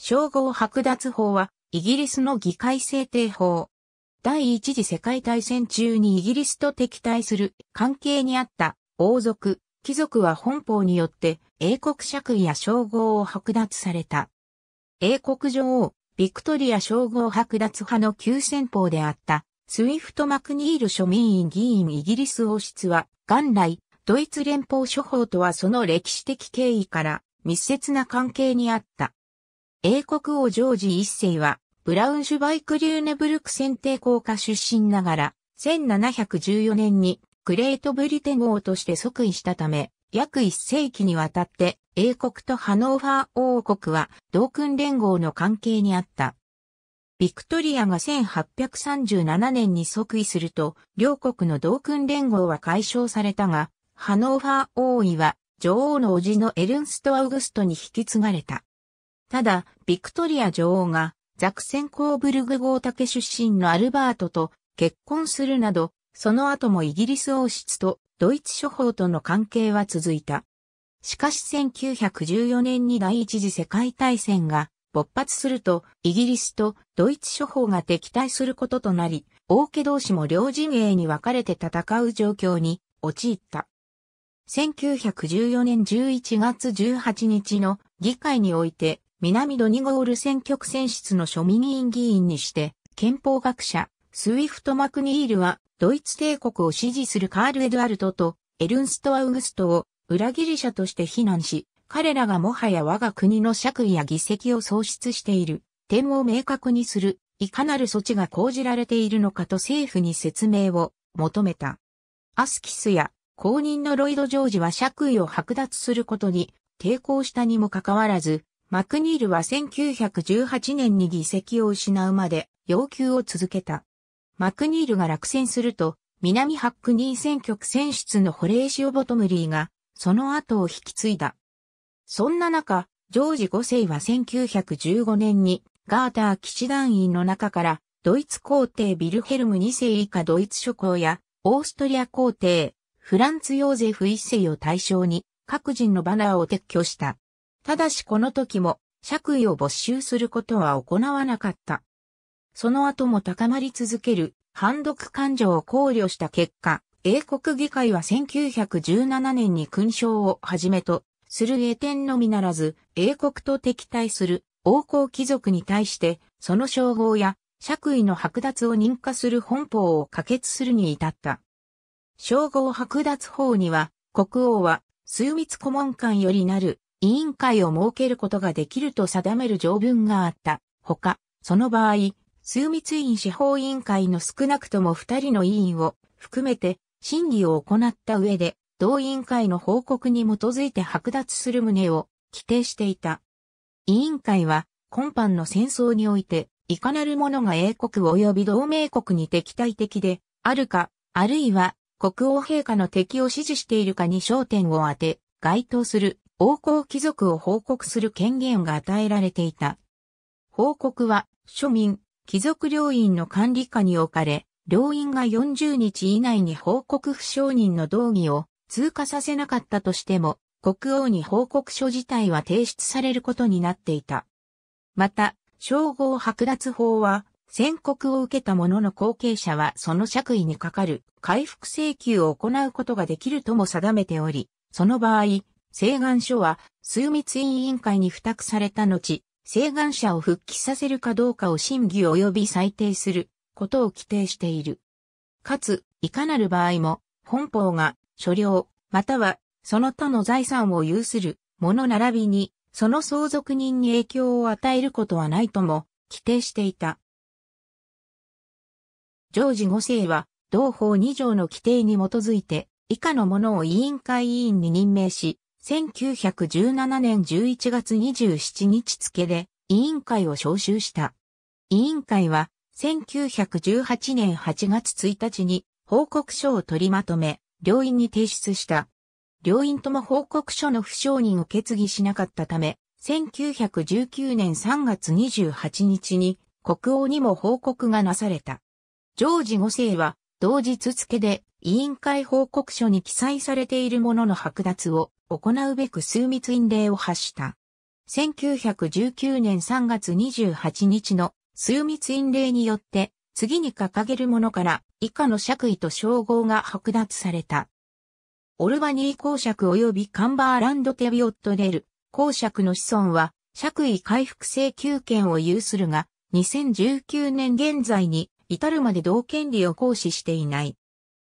称号剥奪法は、イギリスの議会制定法。第一次世界大戦中にイギリスと敵対する関係にあった王族、貴族は本法によって英国爵位や称号を剥奪された。英国女王、ビクトリア称号剥奪派の旧戦法であった、スウィフト・マクニール庶民院議員イギリス王室は、元来、ドイツ連邦諸法とはその歴史的経緯から密接な関係にあった。英国王ジョージ一世は、ブラウンシュバイク・リューネブルク選定公家出身ながら、1714年にグレートブリテン王として即位したため、約一世紀にわたって英国とハノーファー王国は同訓連合の関係にあった。ビクトリアが1837年に即位すると、両国の同訓連合は解消されたが、ハノーファー王位は女王の叔父のエルンスト・アウグストに引き継がれた。ただ、ビクトリア女王がザクセンコーブルグ豪竹出身のアルバートと結婚するなど、その後もイギリス王室とドイツ諸法との関係は続いた。しかし1914年に第一次世界大戦が勃発すると、イギリスとドイツ諸法が敵対することとなり、王家同士も両陣営に分かれて戦う状況に陥った。1914年11月18日の議会において南ドニゴール選挙区選出の庶民委員議員にして、憲法学者、スウィフト・マクニールは、ドイツ帝国を支持するカール・エドアルトと、エルンスト・アウグストを裏切り者として非難し、彼らがもはや我が国の爵位や議席を喪失している点を明確にする、いかなる措置が講じられているのかと政府に説明を求めた。アスキスや公認のロイド・ジョージは爵位を剥奪することに抵抗したにもかかわらず、マクニールは1918年に議席を失うまで要求を続けた。マクニールが落選すると、南ハックニー選挙区選出のホレーシオ・ボトムリーが、その後を引き継いだ。そんな中、ジョージ5世は1915年に、ガーター騎士団員の中から、ドイツ皇帝ビルヘルム2世以下ドイツ諸公や、オーストリア皇帝、フランツ・ヨーゼフ1世を対象に、各人のバナーを撤去した。ただしこの時も、爵位を没収することは行わなかった。その後も高まり続ける、反独感情を考慮した結果、英国議会は1917年に勲章をはじめとする英典のみならず、英国と敵対する王侯貴族に対して、その称号や爵位の剥奪を認可する本法を可決するに至った。称号剥奪法には、国王は、枢密顧問官よりなる委員会を設けることができると定める条文があった。ほか、その場合、枢密院司法委員会の少なくとも二人の委員を含めて審議を行った上で、同委員会の報告に基づいて剥奪する旨を規定していた。委員会は今般の戦争において、いかなる者が英国及び同盟国に敵対的であるか、あるいは国王陛下の敵を支持しているかに焦点を当て、該当する王侯貴族を報告する権限が与えられていた。報告は庶民、貴族領員の管理下に置かれ、領員が40日以内に報告不承認の動議を通過させなかったとしても、国王に報告書自体は提出されることになっていた。また、称号剥奪法は、宣告を受けた者の後継者はその爵位にかかる回復請求を行うことができるとも定めており、その場合、請願書は枢密委員会に付託された後、請願者を復帰させるかどうかを審議及び裁定することを規定している。かつ、いかなる場合も、本法が所領、またはその他の財産を有する者並びに、その相続人に影響を与えることはないとも規定していた。ジョージ5世は、同法2条の規定に基づいて、以下の者を委員会委員に任命し、1917年11月27日付で委員会を招集した。委員会は1918年8月1日に報告書を取りまとめ、両院に提出した。両院とも報告書の不承認を決議しなかったため、1919年3月28日に国王にも報告がなされた。ジョージ5世は同日付で委員会報告書に記載されているものの剥奪を行うべく枢密院令を発した。1919年3月28日の枢密院令によって次に掲げるものから以下の爵位と称号が剥奪された。オルバニー公爵及びカンバーランドテビオットデル公爵の子孫は爵位回復請求権を有するが、2019年現在に至るまで同権利を行使していない。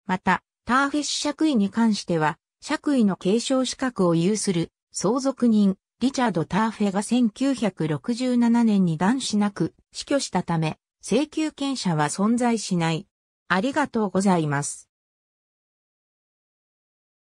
また、ターフェシ爵位に関しては、爵位の継承資格を有する相続人、リチャード・ターフェが1967年に男子なく死去したため、請求権者は存在しない。ありがとうございます。